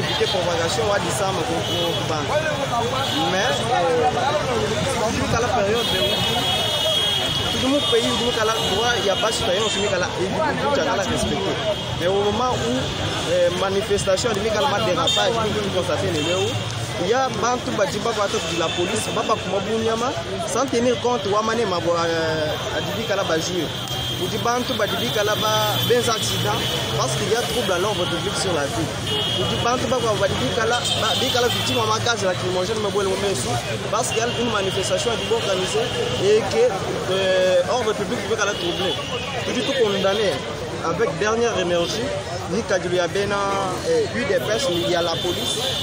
éviter propagation wadisama kubanga mais toujours kala période toujours mon pays toujours kala droit ya basi citoyen osumi kala ebuja kala respecté mais au moment où manifestation adimi kala ma dérapage biki constate lelo il y a bantu badiba kwa de la police sans tenir compte wamane mabo adibi kala bajure udi bantu badibi kala ba benza accident parce qu'il y a trouble à l'ordre public sur la ville udi bantu bakwa badibi kala bi kala victime ma gaz lacrymogène me bole mesu parce qu'il y a une manifestation adibi organisée et que euh, ordre public peut kala troubler. Udi tout condamné avec dernière énergie ni kadilo ya bena UDPS il y a la police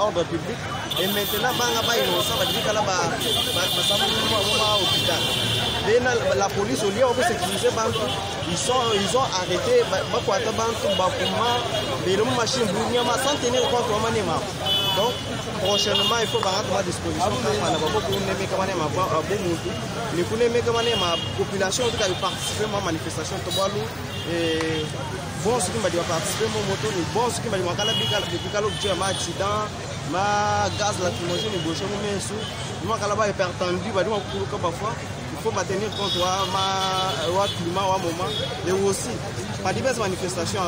ordre public. Et maintenant banga ba innocent hôpital. La police au lieu de sécuriser ils ils ont arrêté bakwata bakuma sans tenir compte wa manema donc prochainement il faut baraka ma disposition population manifestation et bonso kimbadi baparticipe mo motoni bonso kimbadi mwakala bikala obitio ya maaccident ma gaz lacrimogene boche mo mesu bimwakala baepertendu badi mwakukuluka bafoi il faut tenir compte wa ma wa climat wa moment. Et aussi pas diverses manifestations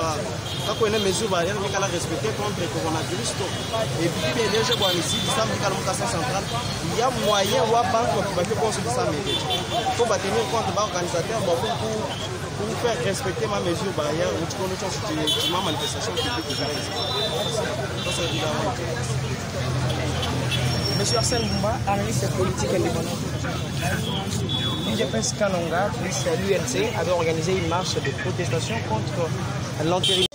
kako ene mesure barrière mikala respecter contre le coronavirus et puis bien déjà bon ici ça mikala mukasa central il y a moyen wa banque va faire ce ça mais faut tenir compte ba organisateur pour pour faire respecter ma mesure barrière ou tu connais ma manifestation publique ça c'est évidemment Monsieur Arsène Boumba, analyste politique indépendant. l'UGPS Kanonga plus l'UNC avait organisé une marche de protestation contre l'entérinement.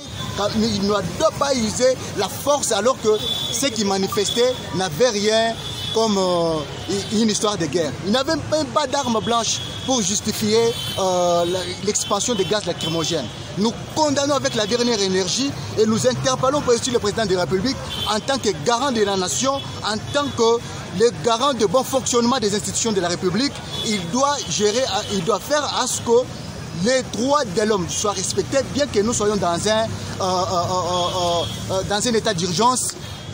Il ne doit pas user la force alors que ceux qui manifestaient n'avaient rien comme euh, une histoire de guerre. Ils n'avaient même pas d'armes blanches pour justifier euh, l'expansion des gaz lacrymogènes. Nous condamnons avec la dernière énergie et nous interpellons pour le président de la République en tant que garant de la nation, en tant que le garant de bon fonctionnement des institutions de la République. Il doit gérer, il doit faire à ce que les droits de l'homme soient respectés, bien que nous soyons dans un, euh, dans un état d'urgence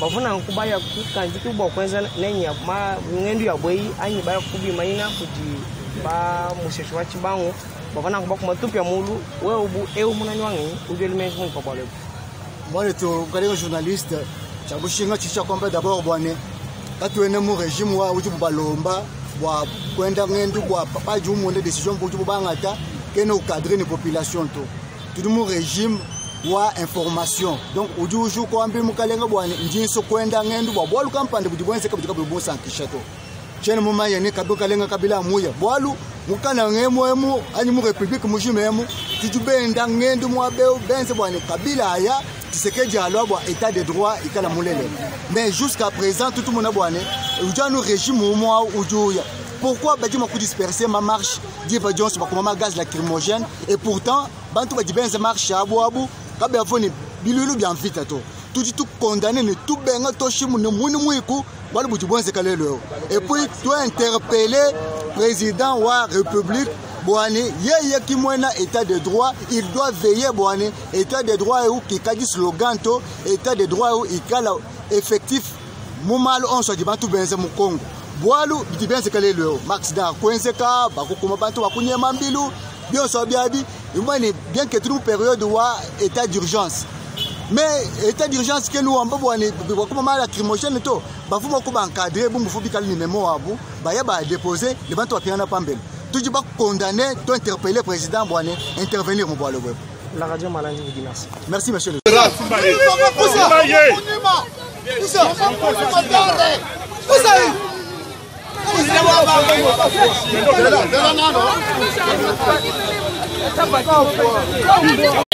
bafuna nkuba ya kukanji tu bokwenza nenya ma ngendo ya bwei anyi baya kubi maina kuti ba musheshi wa chibango bafuna nkuba kuma tupya mulu we ubu eu munani wangi ujeli mengi mungu kwa lebo mwale tu kale journaliste chakushinga chicha kwamba daboro bwane. Katuene mu regime wa uti bubalomba bwa kwenda ngendo bwa baji umunde decision buti bubangata kene ukadre ni population to. Tudi mu regime wa information. Donc ujuju ko ambi mukalenga bwana njinso kwenda ngendu bwa. Bwalu kampande bujibwense kabujika bubusa nkishato chene muma yene kabuka lenga kabila muya. Bwalu mukana ngemu emu anyi mu republique mujime emu. Tujubenda ngendu mwabeu benze bwana kabila aya tisekeji alwa bwa état de droit ikala mulele. Mais jusqu'à présent tout monde bwana ujanu régime umwa ujuya. Pourquoi badi maku disperser ma marche? Diva jones bakoma ma gaz lacrymogène. Et pourtant bantu bajibenza marche abu abu kabe avoni bilulu bya mvita to. Tuti tukondane ne tubenga toshimu ne muni mwiku bali buti bwenzeka lelo et puis tu interpeller président wa république bwani yeye kimwena état de droit il doit veiller bwani état de droit eu kikadi slogan to état de droit eu ikala effectif. Mumalo onso adi bantu benze mu Congo bwalu biti benzeka lelo maxida kwenzeka bakukuma bantu bakunyema mbilu byonso imani bien que turi période wa état d'urgence. Mais état d'urgence ke nuwamba bwani bakuma ma lacrymogène to bafuma ko baencadre bumbufu bikali ni memo wabu baya badepose le bantu bapingana pambele tuji bakondamne to interpeller président bwani intervenir mu bwalo bwepo la radio Malangi vous dit merci. Merci monsieur le 今天我要把所拿走全走走走